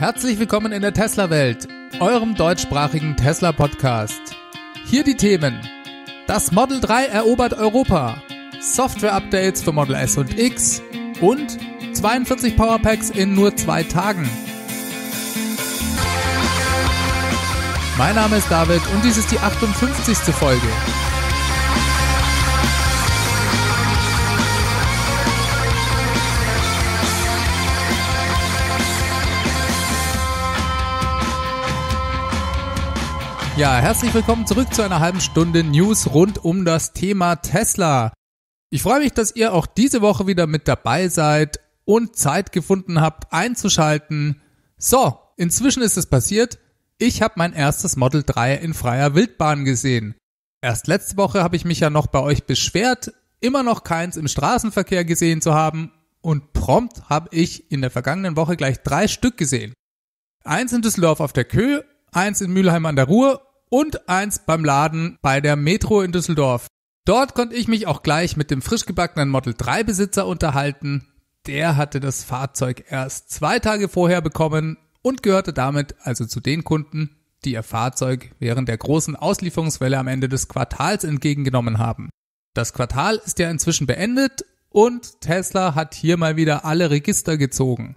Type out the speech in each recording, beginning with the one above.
Herzlich willkommen in der Tesla-Welt, eurem deutschsprachigen Tesla-Podcast. Hier die Themen. Das Model 3 erobert Europa. Software-Updates für Model S und X. Und 42 Powerpacks in nur zwei Tagen. Mein Name ist David und dies ist die 58. Folge. Ja, herzlich willkommen zurück zu einer halben Stunde News rund um das Thema Tesla. Ich freue mich, dass ihr auch diese Woche wieder mit dabei seid und Zeit gefunden habt einzuschalten. So, inzwischen ist es passiert. Ich habe mein erstes Model 3 in freier Wildbahn gesehen. Erst letzte Woche habe ich mich ja noch bei euch beschwert, immer noch keins im Straßenverkehr gesehen zu haben und prompt habe ich in der vergangenen Woche gleich drei Stück gesehen. Eins in Düsseldorf auf der Kö, eins in Mülheim an der Ruhr und eins beim Laden bei der Metro in Düsseldorf. Dort konnte ich mich auch gleich mit dem frisch gebackenen Model 3 Besitzer unterhalten. Der hatte das Fahrzeug erst zwei Tage vorher bekommen und gehörte damit also zu den Kunden, die ihr Fahrzeug während der großen Auslieferungswelle am Ende des Quartals entgegengenommen haben. Das Quartal ist ja inzwischen beendet und Tesla hat hier mal wieder alle Register gezogen.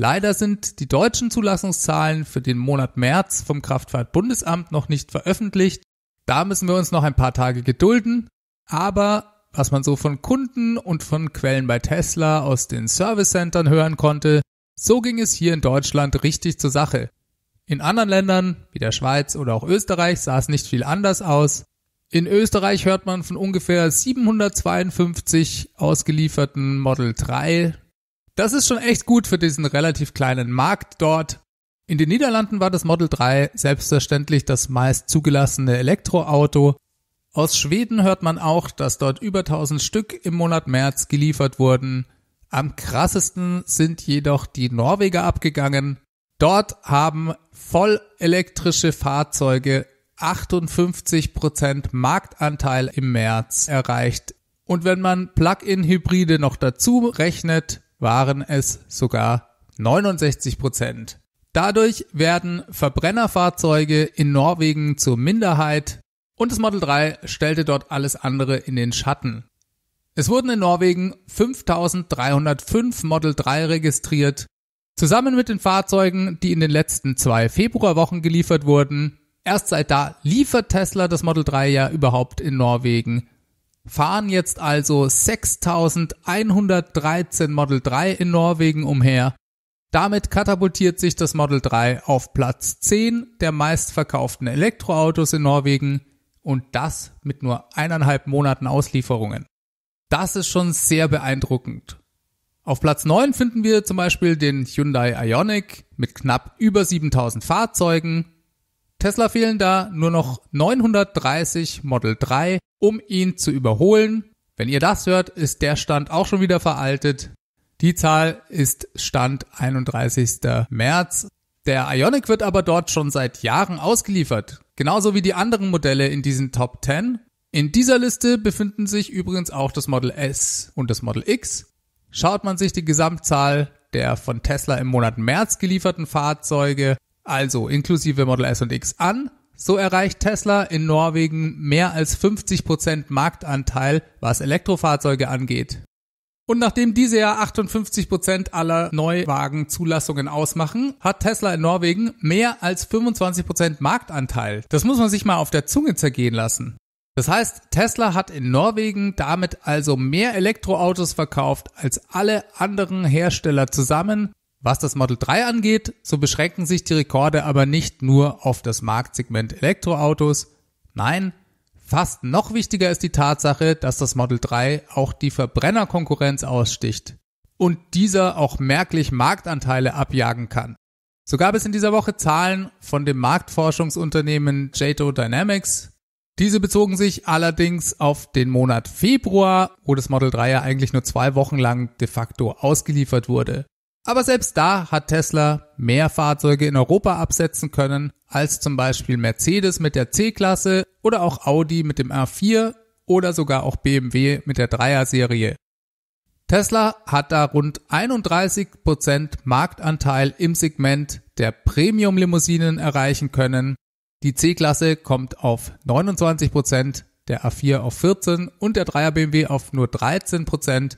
Leider sind die deutschen Zulassungszahlen für den Monat März vom Kraftfahrtbundesamt noch nicht veröffentlicht. Da müssen wir uns noch ein paar Tage gedulden. Aber was man so von Kunden und von Quellen bei Tesla aus den Service Centern hören konnte, so ging es hier in Deutschland richtig zur Sache. In anderen Ländern, wie der Schweiz oder auch Österreich, sah es nicht viel anders aus. In Österreich hört man von ungefähr 752 ausgelieferten Model 3 das ist schon echt gut für diesen relativ kleinen Markt dort. In den Niederlanden war das Model 3 selbstverständlich das meist zugelassene Elektroauto. Aus Schweden hört man auch, dass dort über 1000 Stück im Monat März geliefert wurden. Am krassesten sind jedoch die Norweger abgegangen. Dort haben voll elektrische Fahrzeuge 58% Marktanteil im März erreicht. Und wenn man Plug-in-Hybride noch dazu rechnet, waren es sogar 69 Prozent. Dadurch werden Verbrennerfahrzeuge in Norwegen zur Minderheit und das Model 3 stellte dort alles andere in den Schatten. Es wurden in Norwegen 5305 Model 3 registriert. Zusammen mit den Fahrzeugen, die in den letzten zwei Februarwochen geliefert wurden, erst seit da liefert Tesla das Model 3 ja überhaupt in Norwegen fahren jetzt also 6113 Model 3 in Norwegen umher. Damit katapultiert sich das Model 3 auf Platz 10 der meistverkauften Elektroautos in Norwegen und das mit nur eineinhalb Monaten Auslieferungen. Das ist schon sehr beeindruckend. Auf Platz 9 finden wir zum Beispiel den Hyundai Ioniq mit knapp über 7000 Fahrzeugen. Tesla fehlen da nur noch 930 Model 3 um ihn zu überholen. Wenn ihr das hört, ist der Stand auch schon wieder veraltet. Die Zahl ist Stand 31. März. Der Ionic wird aber dort schon seit Jahren ausgeliefert, genauso wie die anderen Modelle in diesen Top 10. In dieser Liste befinden sich übrigens auch das Model S und das Model X. Schaut man sich die Gesamtzahl der von Tesla im Monat März gelieferten Fahrzeuge, also inklusive Model S und X an, so erreicht Tesla in Norwegen mehr als 50% Marktanteil, was Elektrofahrzeuge angeht. Und nachdem diese ja 58% aller Neuwagenzulassungen ausmachen, hat Tesla in Norwegen mehr als 25% Marktanteil. Das muss man sich mal auf der Zunge zergehen lassen. Das heißt, Tesla hat in Norwegen damit also mehr Elektroautos verkauft als alle anderen Hersteller zusammen was das Model 3 angeht, so beschränken sich die Rekorde aber nicht nur auf das Marktsegment Elektroautos. Nein, fast noch wichtiger ist die Tatsache, dass das Model 3 auch die Verbrennerkonkurrenz aussticht und dieser auch merklich Marktanteile abjagen kann. So gab es in dieser Woche Zahlen von dem Marktforschungsunternehmen Jato Dynamics. Diese bezogen sich allerdings auf den Monat Februar, wo das Model 3 ja eigentlich nur zwei Wochen lang de facto ausgeliefert wurde. Aber selbst da hat Tesla mehr Fahrzeuge in Europa absetzen können als zum Beispiel Mercedes mit der C-Klasse oder auch Audi mit dem R4 oder sogar auch BMW mit der Dreier-Serie. Tesla hat da rund 31% Marktanteil im Segment der Premium-Limousinen erreichen können. Die C-Klasse kommt auf 29%, der A4 auf 14 und der 3er BMW auf nur 13%.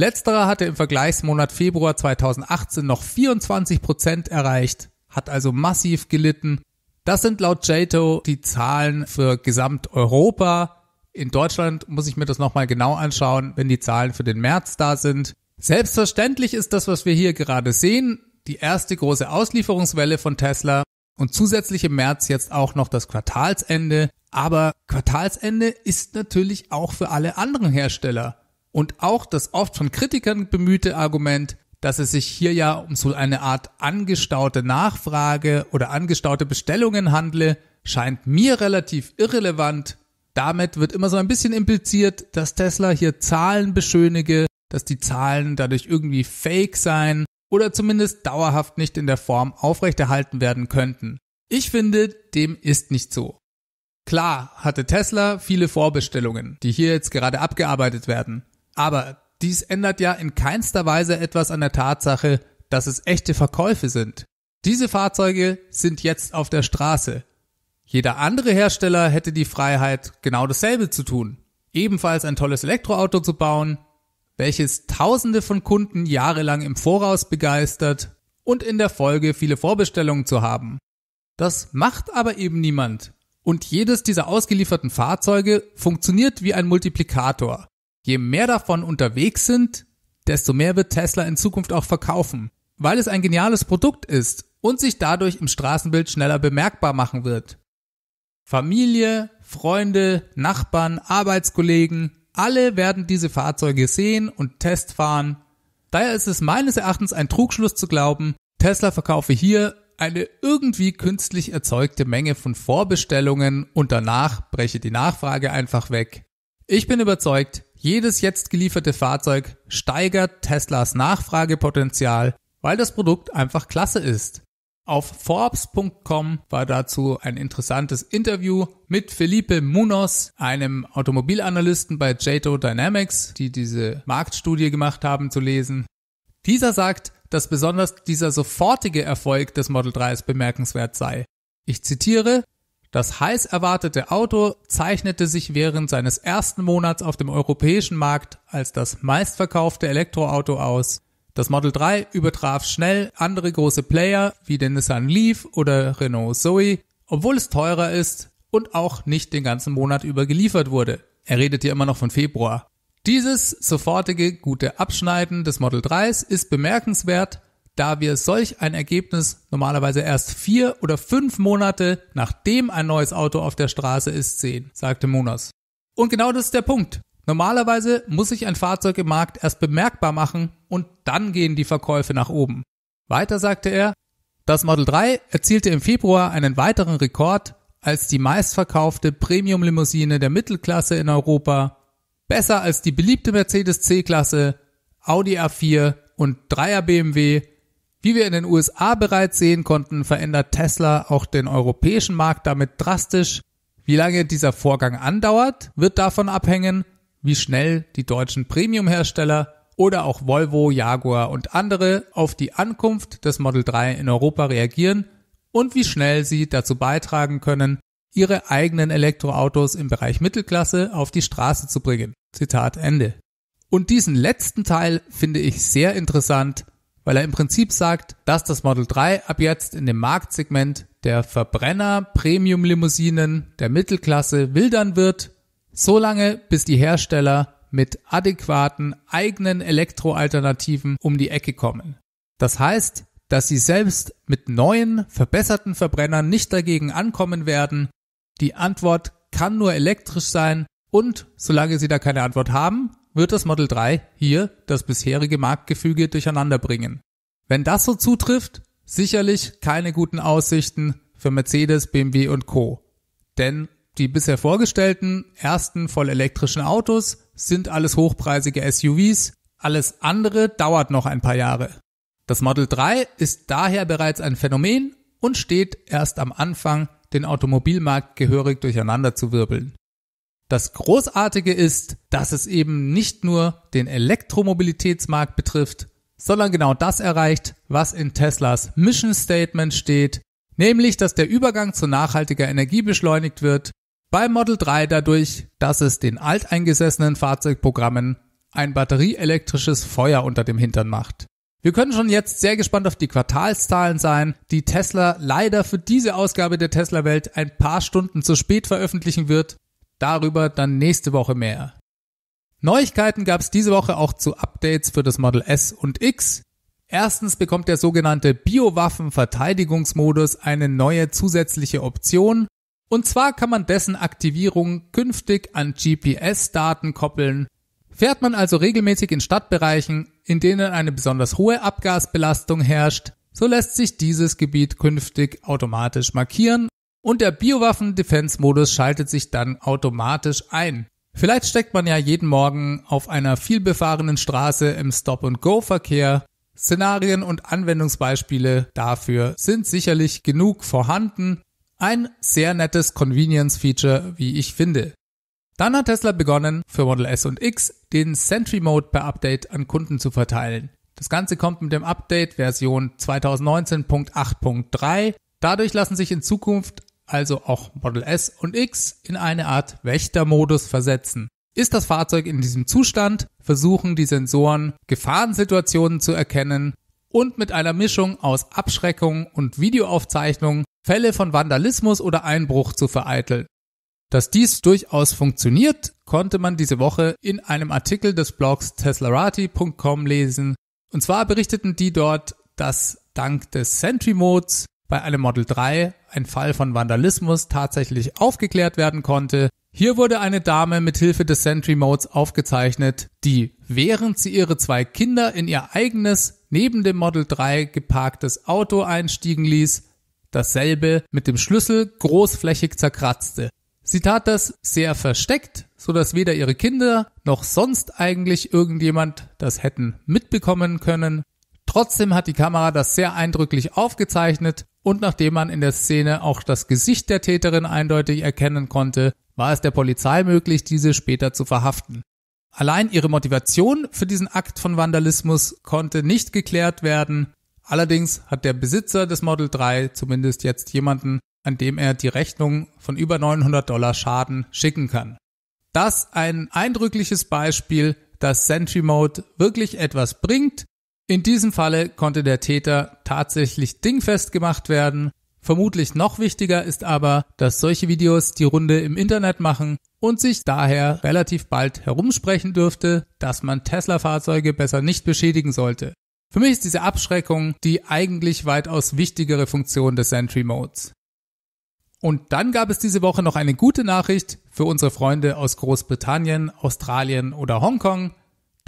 Letzterer hatte im Vergleichsmonat Februar 2018 noch 24% erreicht, hat also massiv gelitten. Das sind laut JATO die Zahlen für Gesamteuropa. In Deutschland muss ich mir das nochmal genau anschauen, wenn die Zahlen für den März da sind. Selbstverständlich ist das, was wir hier gerade sehen, die erste große Auslieferungswelle von Tesla und zusätzlich im März jetzt auch noch das Quartalsende. Aber Quartalsende ist natürlich auch für alle anderen Hersteller. Und auch das oft von Kritikern bemühte Argument, dass es sich hier ja um so eine Art angestaute Nachfrage oder angestaute Bestellungen handle, scheint mir relativ irrelevant. Damit wird immer so ein bisschen impliziert, dass Tesla hier Zahlen beschönige, dass die Zahlen dadurch irgendwie fake seien oder zumindest dauerhaft nicht in der Form aufrechterhalten werden könnten. Ich finde, dem ist nicht so. Klar hatte Tesla viele Vorbestellungen, die hier jetzt gerade abgearbeitet werden. Aber dies ändert ja in keinster Weise etwas an der Tatsache, dass es echte Verkäufe sind. Diese Fahrzeuge sind jetzt auf der Straße. Jeder andere Hersteller hätte die Freiheit, genau dasselbe zu tun. Ebenfalls ein tolles Elektroauto zu bauen, welches Tausende von Kunden jahrelang im Voraus begeistert und in der Folge viele Vorbestellungen zu haben. Das macht aber eben niemand. Und jedes dieser ausgelieferten Fahrzeuge funktioniert wie ein Multiplikator. Je mehr davon unterwegs sind, desto mehr wird Tesla in Zukunft auch verkaufen, weil es ein geniales Produkt ist und sich dadurch im Straßenbild schneller bemerkbar machen wird. Familie, Freunde, Nachbarn, Arbeitskollegen, alle werden diese Fahrzeuge sehen und testfahren. Daher ist es meines Erachtens ein Trugschluss zu glauben, Tesla verkaufe hier eine irgendwie künstlich erzeugte Menge von Vorbestellungen und danach breche die Nachfrage einfach weg. Ich bin überzeugt, jedes jetzt gelieferte Fahrzeug steigert Teslas Nachfragepotenzial, weil das Produkt einfach klasse ist. Auf Forbes.com war dazu ein interessantes Interview mit Felipe Munoz, einem Automobilanalysten bei JATO Dynamics, die diese Marktstudie gemacht haben, zu lesen. Dieser sagt, dass besonders dieser sofortige Erfolg des Model 3s bemerkenswert sei. Ich zitiere, das heiß erwartete Auto zeichnete sich während seines ersten Monats auf dem europäischen Markt als das meistverkaufte Elektroauto aus. Das Model 3 übertraf schnell andere große Player wie den Nissan Leaf oder Renault Zoe, obwohl es teurer ist und auch nicht den ganzen Monat über geliefert wurde. Er redet hier immer noch von Februar. Dieses sofortige gute Abschneiden des Model 3s ist bemerkenswert, da wir solch ein Ergebnis normalerweise erst vier oder fünf Monate nachdem ein neues Auto auf der Straße ist sehen, sagte Munoz. Und genau das ist der Punkt. Normalerweise muss sich ein Fahrzeug im Markt erst bemerkbar machen und dann gehen die Verkäufe nach oben. Weiter sagte er, das Model 3 erzielte im Februar einen weiteren Rekord als die meistverkaufte Premium-Limousine der Mittelklasse in Europa, besser als die beliebte Mercedes C-Klasse, Audi A4 und 3er BMW wie wir in den USA bereits sehen konnten, verändert Tesla auch den europäischen Markt damit drastisch. Wie lange dieser Vorgang andauert, wird davon abhängen, wie schnell die deutschen Premium-Hersteller oder auch Volvo, Jaguar und andere auf die Ankunft des Model 3 in Europa reagieren und wie schnell sie dazu beitragen können, ihre eigenen Elektroautos im Bereich Mittelklasse auf die Straße zu bringen. Zitat Ende. Und diesen letzten Teil finde ich sehr interessant, weil er im Prinzip sagt, dass das Model 3 ab jetzt in dem Marktsegment der Verbrenner Premium Limousinen der Mittelklasse wildern wird, solange bis die Hersteller mit adäquaten eigenen Elektroalternativen um die Ecke kommen. Das heißt, dass sie selbst mit neuen, verbesserten Verbrennern nicht dagegen ankommen werden. Die Antwort kann nur elektrisch sein und solange sie da keine Antwort haben, wird das Model 3 hier das bisherige Marktgefüge durcheinander bringen. Wenn das so zutrifft, sicherlich keine guten Aussichten für Mercedes, BMW und Co. Denn die bisher vorgestellten ersten vollelektrischen Autos sind alles hochpreisige SUVs, alles andere dauert noch ein paar Jahre. Das Model 3 ist daher bereits ein Phänomen und steht erst am Anfang, den Automobilmarkt gehörig durcheinander zu wirbeln. Das Großartige ist, dass es eben nicht nur den Elektromobilitätsmarkt betrifft, sondern genau das erreicht, was in Teslas Mission Statement steht, nämlich dass der Übergang zu nachhaltiger Energie beschleunigt wird, bei Model 3 dadurch, dass es den alteingesessenen Fahrzeugprogrammen ein batterieelektrisches Feuer unter dem Hintern macht. Wir können schon jetzt sehr gespannt auf die Quartalszahlen sein, die Tesla leider für diese Ausgabe der Tesla Welt ein paar Stunden zu spät veröffentlichen wird. Darüber dann nächste Woche mehr. Neuigkeiten gab es diese Woche auch zu Updates für das Model S und X. Erstens bekommt der sogenannte Biowaffen-Verteidigungsmodus eine neue zusätzliche Option. Und zwar kann man dessen Aktivierung künftig an GPS-Daten koppeln. Fährt man also regelmäßig in Stadtbereichen, in denen eine besonders hohe Abgasbelastung herrscht, so lässt sich dieses Gebiet künftig automatisch markieren und der Biowaffen-Defense-Modus schaltet sich dann automatisch ein. Vielleicht steckt man ja jeden Morgen auf einer vielbefahrenen Straße im Stop-and-Go-Verkehr. Szenarien und Anwendungsbeispiele dafür sind sicherlich genug vorhanden. Ein sehr nettes Convenience-Feature, wie ich finde. Dann hat Tesla begonnen, für Model S und X den Sentry Mode per Update an Kunden zu verteilen. Das Ganze kommt mit dem Update Version 2019.8.3. Dadurch lassen sich in Zukunft also auch Model S und X, in eine Art Wächtermodus versetzen. Ist das Fahrzeug in diesem Zustand, versuchen die Sensoren Gefahrensituationen zu erkennen und mit einer Mischung aus Abschreckung und Videoaufzeichnung Fälle von Vandalismus oder Einbruch zu vereiteln. Dass dies durchaus funktioniert, konnte man diese Woche in einem Artikel des Blogs teslarati.com lesen. Und zwar berichteten die dort, dass dank des Sentry Modes bei einem Model 3 ein Fall von Vandalismus tatsächlich aufgeklärt werden konnte. Hier wurde eine Dame mit Hilfe des Sentry Modes aufgezeichnet, die während sie ihre zwei Kinder in ihr eigenes neben dem Model 3 geparktes Auto einstiegen ließ, dasselbe mit dem Schlüssel großflächig zerkratzte. Sie tat das sehr versteckt, so dass weder ihre Kinder noch sonst eigentlich irgendjemand das hätten mitbekommen können. Trotzdem hat die Kamera das sehr eindrücklich aufgezeichnet und nachdem man in der Szene auch das Gesicht der Täterin eindeutig erkennen konnte, war es der Polizei möglich, diese später zu verhaften. Allein ihre Motivation für diesen Akt von Vandalismus konnte nicht geklärt werden. Allerdings hat der Besitzer des Model 3 zumindest jetzt jemanden, an dem er die Rechnung von über 900 Dollar Schaden schicken kann. Das ein eindrückliches Beispiel, dass Sentry Mode wirklich etwas bringt in diesem Falle konnte der Täter tatsächlich dingfest gemacht werden. Vermutlich noch wichtiger ist aber, dass solche Videos die Runde im Internet machen und sich daher relativ bald herumsprechen dürfte, dass man Tesla-Fahrzeuge besser nicht beschädigen sollte. Für mich ist diese Abschreckung die eigentlich weitaus wichtigere Funktion des Sentry Modes. Und dann gab es diese Woche noch eine gute Nachricht für unsere Freunde aus Großbritannien, Australien oder Hongkong,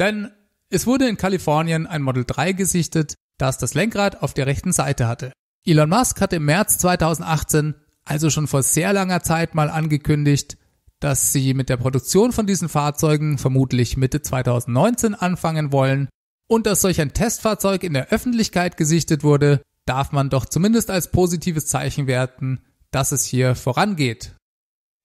denn es wurde in Kalifornien ein Model 3 gesichtet, das das Lenkrad auf der rechten Seite hatte. Elon Musk hatte im März 2018, also schon vor sehr langer Zeit mal angekündigt, dass sie mit der Produktion von diesen Fahrzeugen vermutlich Mitte 2019 anfangen wollen und dass solch ein Testfahrzeug in der Öffentlichkeit gesichtet wurde, darf man doch zumindest als positives Zeichen werten, dass es hier vorangeht.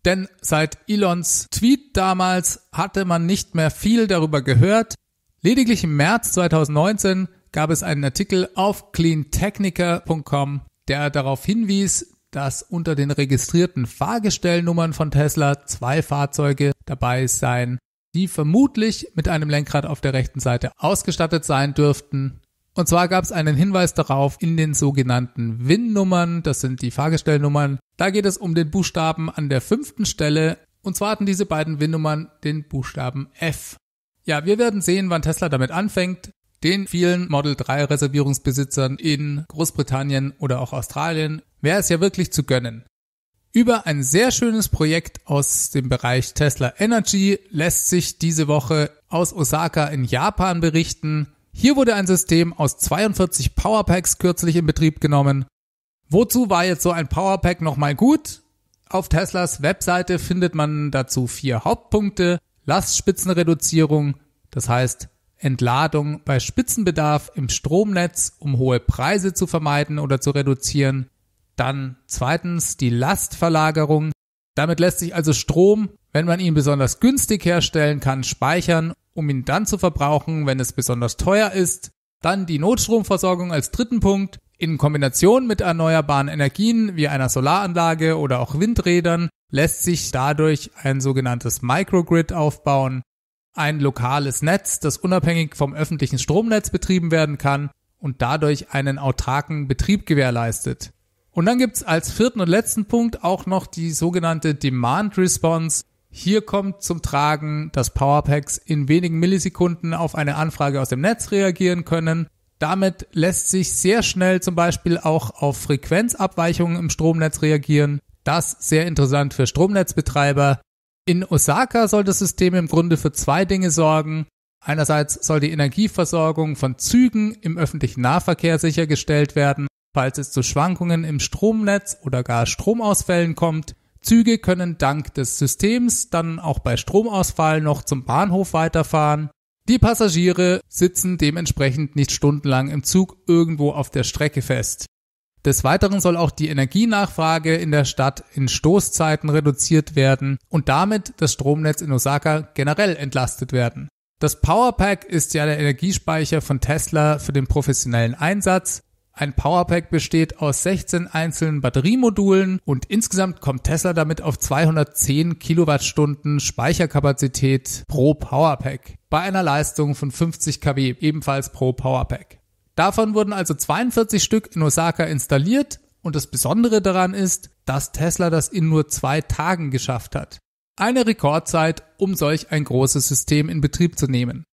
Denn seit Elons Tweet damals hatte man nicht mehr viel darüber gehört, Lediglich im März 2019 gab es einen Artikel auf cleantechnica.com, der darauf hinwies, dass unter den registrierten Fahrgestellnummern von Tesla zwei Fahrzeuge dabei seien, die vermutlich mit einem Lenkrad auf der rechten Seite ausgestattet sein dürften. Und zwar gab es einen Hinweis darauf in den sogenannten WIN-Nummern, das sind die Fahrgestellnummern. Da geht es um den Buchstaben an der fünften Stelle. Und zwar hatten diese beiden WIN-Nummern den Buchstaben F. Ja, wir werden sehen, wann Tesla damit anfängt. Den vielen Model 3 Reservierungsbesitzern in Großbritannien oder auch Australien wäre es ja wirklich zu gönnen. Über ein sehr schönes Projekt aus dem Bereich Tesla Energy lässt sich diese Woche aus Osaka in Japan berichten. Hier wurde ein System aus 42 Powerpacks kürzlich in Betrieb genommen. Wozu war jetzt so ein Powerpack nochmal gut? Auf Teslas Webseite findet man dazu vier Hauptpunkte. Lastspitzenreduzierung, das heißt Entladung bei Spitzenbedarf im Stromnetz, um hohe Preise zu vermeiden oder zu reduzieren. Dann zweitens die Lastverlagerung. Damit lässt sich also Strom, wenn man ihn besonders günstig herstellen kann, speichern, um ihn dann zu verbrauchen, wenn es besonders teuer ist. Dann die Notstromversorgung als dritten Punkt. In Kombination mit erneuerbaren Energien wie einer Solaranlage oder auch Windrädern lässt sich dadurch ein sogenanntes Microgrid aufbauen, ein lokales Netz, das unabhängig vom öffentlichen Stromnetz betrieben werden kann und dadurch einen autarken Betrieb gewährleistet. Und dann gibt's als vierten und letzten Punkt auch noch die sogenannte Demand Response. Hier kommt zum Tragen, dass Powerpacks in wenigen Millisekunden auf eine Anfrage aus dem Netz reagieren können. Damit lässt sich sehr schnell zum Beispiel auch auf Frequenzabweichungen im Stromnetz reagieren. Das sehr interessant für Stromnetzbetreiber. In Osaka soll das System im Grunde für zwei Dinge sorgen. Einerseits soll die Energieversorgung von Zügen im öffentlichen Nahverkehr sichergestellt werden, falls es zu Schwankungen im Stromnetz oder gar Stromausfällen kommt. Züge können dank des Systems dann auch bei Stromausfall noch zum Bahnhof weiterfahren. Die Passagiere sitzen dementsprechend nicht stundenlang im Zug irgendwo auf der Strecke fest. Des Weiteren soll auch die Energienachfrage in der Stadt in Stoßzeiten reduziert werden und damit das Stromnetz in Osaka generell entlastet werden. Das Powerpack ist ja der Energiespeicher von Tesla für den professionellen Einsatz. Ein Powerpack besteht aus 16 einzelnen Batteriemodulen und insgesamt kommt Tesla damit auf 210 Kilowattstunden Speicherkapazität pro Powerpack bei einer Leistung von 50 kW ebenfalls pro Powerpack. Davon wurden also 42 Stück in Osaka installiert und das Besondere daran ist, dass Tesla das in nur zwei Tagen geschafft hat. Eine Rekordzeit, um solch ein großes System in Betrieb zu nehmen.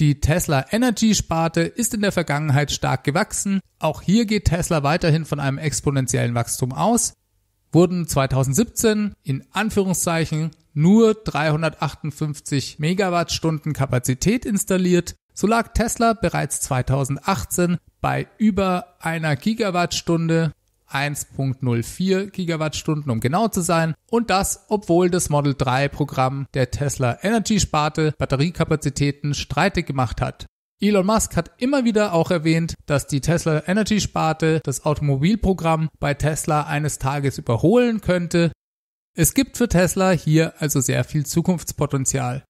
Die Tesla Energy Sparte ist in der Vergangenheit stark gewachsen. Auch hier geht Tesla weiterhin von einem exponentiellen Wachstum aus. Wurden 2017 in Anführungszeichen nur 358 Megawattstunden Kapazität installiert, so lag Tesla bereits 2018 bei über einer Gigawattstunde 1.04 Gigawattstunden, um genau zu sein. Und das, obwohl das Model 3 Programm der Tesla Energy Sparte Batteriekapazitäten streitig gemacht hat. Elon Musk hat immer wieder auch erwähnt, dass die Tesla Energy Sparte das Automobilprogramm bei Tesla eines Tages überholen könnte. Es gibt für Tesla hier also sehr viel Zukunftspotenzial.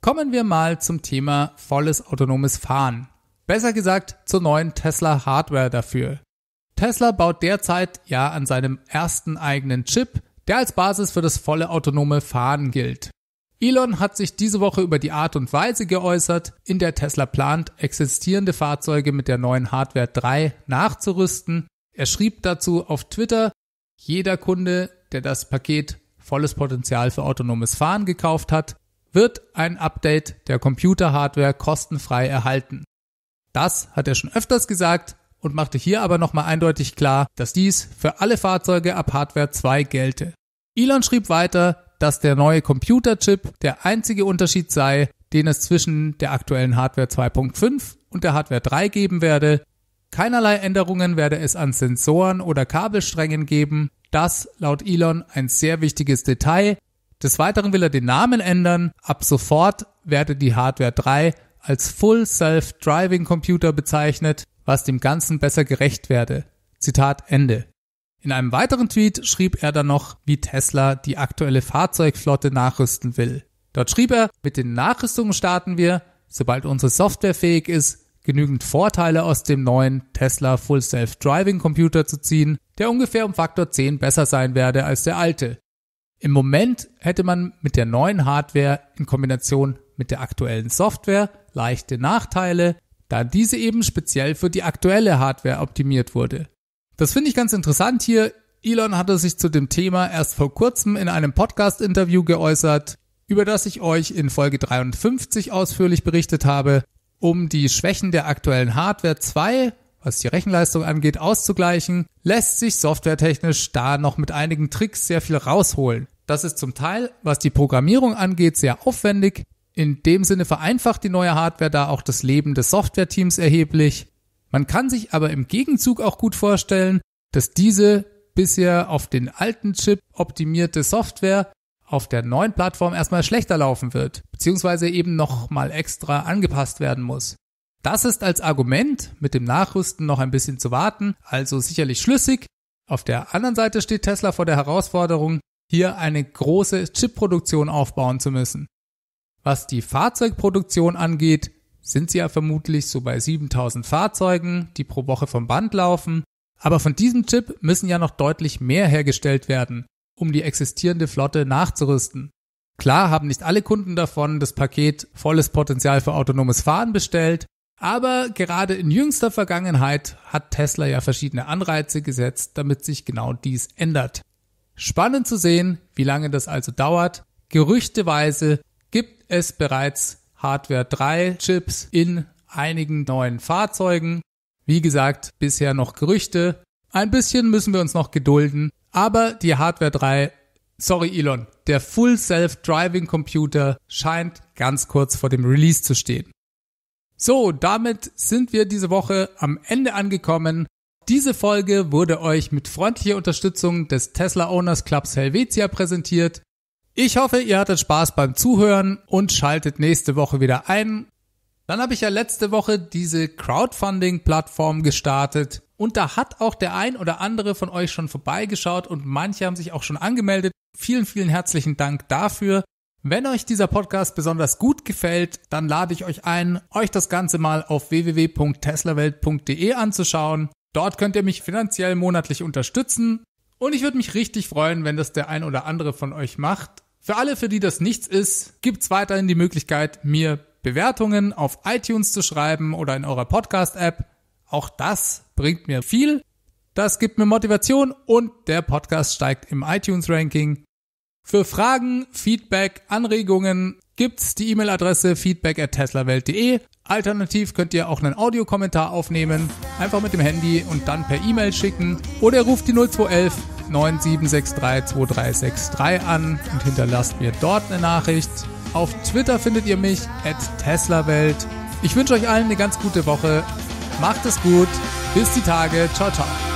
Kommen wir mal zum Thema volles autonomes Fahren. Besser gesagt zur neuen Tesla Hardware dafür. Tesla baut derzeit ja an seinem ersten eigenen Chip, der als Basis für das volle autonome Fahren gilt. Elon hat sich diese Woche über die Art und Weise geäußert, in der Tesla plant, existierende Fahrzeuge mit der neuen Hardware 3 nachzurüsten. Er schrieb dazu auf Twitter, jeder Kunde, der das Paket volles Potenzial für autonomes Fahren gekauft hat, wird ein Update der Computerhardware kostenfrei erhalten. Das hat er schon öfters gesagt, und machte hier aber nochmal eindeutig klar, dass dies für alle Fahrzeuge ab Hardware 2 gelte. Elon schrieb weiter, dass der neue Computerchip der einzige Unterschied sei, den es zwischen der aktuellen Hardware 2.5 und der Hardware 3 geben werde. Keinerlei Änderungen werde es an Sensoren oder Kabelsträngen geben. Das laut Elon ein sehr wichtiges Detail. Des Weiteren will er den Namen ändern. Ab sofort werde die Hardware 3 als Full Self-Driving Computer bezeichnet was dem Ganzen besser gerecht werde. Zitat Ende. In einem weiteren Tweet schrieb er dann noch, wie Tesla die aktuelle Fahrzeugflotte nachrüsten will. Dort schrieb er, mit den Nachrüstungen starten wir, sobald unsere Software fähig ist, genügend Vorteile aus dem neuen Tesla Full Self Driving Computer zu ziehen, der ungefähr um Faktor 10 besser sein werde als der alte. Im Moment hätte man mit der neuen Hardware in Kombination mit der aktuellen Software leichte Nachteile, da diese eben speziell für die aktuelle Hardware optimiert wurde. Das finde ich ganz interessant hier. Elon hatte sich zu dem Thema erst vor kurzem in einem Podcast-Interview geäußert, über das ich euch in Folge 53 ausführlich berichtet habe, um die Schwächen der aktuellen Hardware 2, was die Rechenleistung angeht, auszugleichen, lässt sich softwaretechnisch da noch mit einigen Tricks sehr viel rausholen. Das ist zum Teil, was die Programmierung angeht, sehr aufwendig, in dem Sinne vereinfacht die neue Hardware da auch das Leben des Softwareteams erheblich. Man kann sich aber im Gegenzug auch gut vorstellen, dass diese bisher auf den alten Chip optimierte Software auf der neuen Plattform erstmal schlechter laufen wird, beziehungsweise eben nochmal extra angepasst werden muss. Das ist als Argument mit dem Nachrüsten noch ein bisschen zu warten, also sicherlich schlüssig, Auf der anderen Seite steht Tesla vor der Herausforderung, hier eine große Chipproduktion aufbauen zu müssen. Was die Fahrzeugproduktion angeht, sind sie ja vermutlich so bei 7000 Fahrzeugen, die pro Woche vom Band laufen. Aber von diesem Chip müssen ja noch deutlich mehr hergestellt werden, um die existierende Flotte nachzurüsten. Klar haben nicht alle Kunden davon das Paket volles Potenzial für autonomes Fahren bestellt, aber gerade in jüngster Vergangenheit hat Tesla ja verschiedene Anreize gesetzt, damit sich genau dies ändert. Spannend zu sehen, wie lange das also dauert. Gerüchteweise es bereits Hardware 3 Chips in einigen neuen Fahrzeugen. Wie gesagt, bisher noch Gerüchte. Ein bisschen müssen wir uns noch gedulden, aber die Hardware 3 Sorry Elon, der Full Self-Driving Computer scheint ganz kurz vor dem Release zu stehen. So, damit sind wir diese Woche am Ende angekommen. Diese Folge wurde euch mit freundlicher Unterstützung des Tesla Owners Clubs Helvetia präsentiert. Ich hoffe, ihr hattet Spaß beim Zuhören und schaltet nächste Woche wieder ein. Dann habe ich ja letzte Woche diese Crowdfunding-Plattform gestartet und da hat auch der ein oder andere von euch schon vorbeigeschaut und manche haben sich auch schon angemeldet. Vielen, vielen herzlichen Dank dafür. Wenn euch dieser Podcast besonders gut gefällt, dann lade ich euch ein, euch das Ganze mal auf www.teslawelt.de anzuschauen. Dort könnt ihr mich finanziell monatlich unterstützen und ich würde mich richtig freuen, wenn das der ein oder andere von euch macht. Für alle, für die das nichts ist, gibt's weiterhin die Möglichkeit, mir Bewertungen auf iTunes zu schreiben oder in eurer Podcast-App. Auch das bringt mir viel. Das gibt mir Motivation und der Podcast steigt im iTunes-Ranking. Für Fragen, Feedback, Anregungen gibt's die E-Mail-Adresse feedback at teslawelt.de. Alternativ könnt ihr auch einen Audiokommentar aufnehmen, einfach mit dem Handy und dann per E-Mail schicken. Oder ruft die 0211 9763 2363 an und hinterlasst mir dort eine Nachricht. Auf Twitter findet ihr mich at teslawelt. Ich wünsche euch allen eine ganz gute Woche. Macht es gut. Bis die Tage. Ciao, ciao.